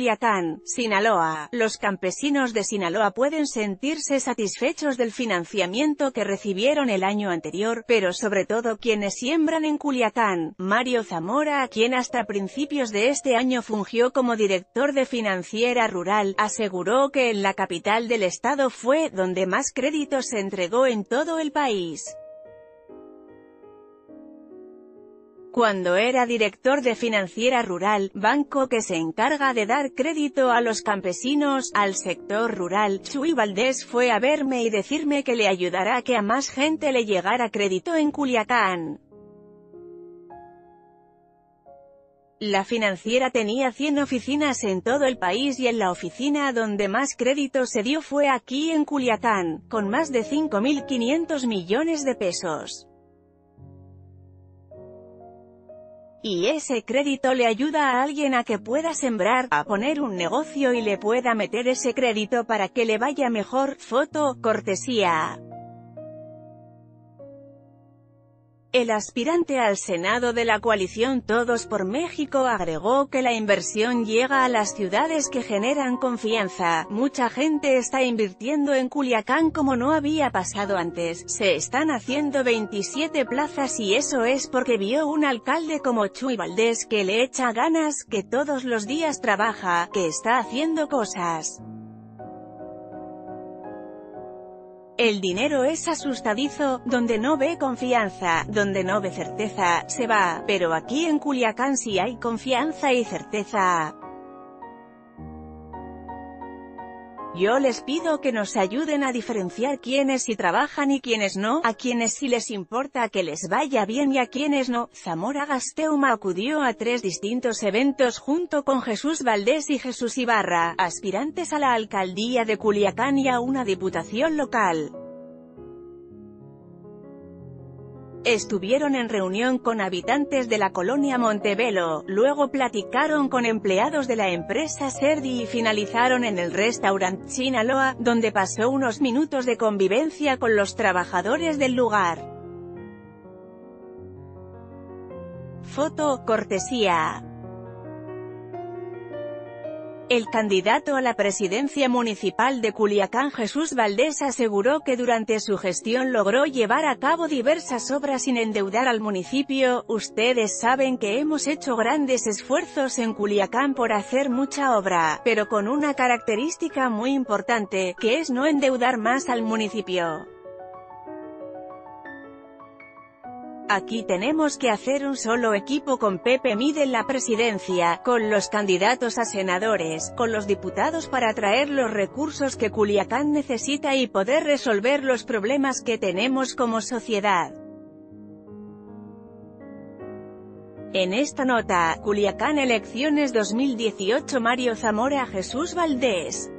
Culiacán, Sinaloa. Los campesinos de Sinaloa pueden sentirse satisfechos del financiamiento que recibieron el año anterior, pero sobre todo quienes siembran en Culiacán. Mario Zamora, quien hasta principios de este año fungió como director de Financiera Rural, aseguró que en la capital del estado fue donde más créditos se entregó en todo el país. Cuando era director de Financiera Rural, banco que se encarga de dar crédito a los campesinos, al sector rural, Chuy Valdés fue a verme y decirme que le ayudará a que a más gente le llegara crédito en Culiacán. La financiera tenía 100 oficinas en todo el país y en la oficina donde más crédito se dio fue aquí en Culiacán, con más de 5.500 millones de pesos. Y ese crédito le ayuda a alguien a que pueda sembrar, a poner un negocio y le pueda meter ese crédito para que le vaya mejor. Foto, cortesía. El aspirante al Senado de la coalición Todos por México agregó que la inversión llega a las ciudades que generan confianza. Mucha gente está invirtiendo en Culiacán como no había pasado antes. Se están haciendo 27 plazas y eso es porque vio un alcalde como Chuy Valdés que le echa ganas, que todos los días trabaja, que está haciendo cosas. El dinero es asustadizo, donde no ve confianza, donde no ve certeza, se va, pero aquí en Culiacán sí hay confianza y certeza. Yo les pido que nos ayuden a diferenciar quiénes sí trabajan y quiénes no, a quienes sí les importa que les vaya bien y a quienes no. Zamora Gasteuma acudió a tres distintos eventos junto con Jesús Valdés y Jesús Ibarra, aspirantes a la alcaldía de Culiacán y a una diputación local. Estuvieron en reunión con habitantes de la colonia Montebello, luego platicaron con empleados de la empresa Serdi y finalizaron en el restaurant Sinaloa, donde pasó unos minutos de convivencia con los trabajadores del lugar. Foto, cortesía el candidato a la presidencia municipal de Culiacán Jesús Valdés aseguró que durante su gestión logró llevar a cabo diversas obras sin endeudar al municipio. Ustedes saben que hemos hecho grandes esfuerzos en Culiacán por hacer mucha obra, pero con una característica muy importante, que es no endeudar más al municipio. Aquí tenemos que hacer un solo equipo con Pepe Mide en la presidencia, con los candidatos a senadores, con los diputados para traer los recursos que Culiacán necesita y poder resolver los problemas que tenemos como sociedad. En esta nota, Culiacán Elecciones 2018 Mario Zamora Jesús Valdés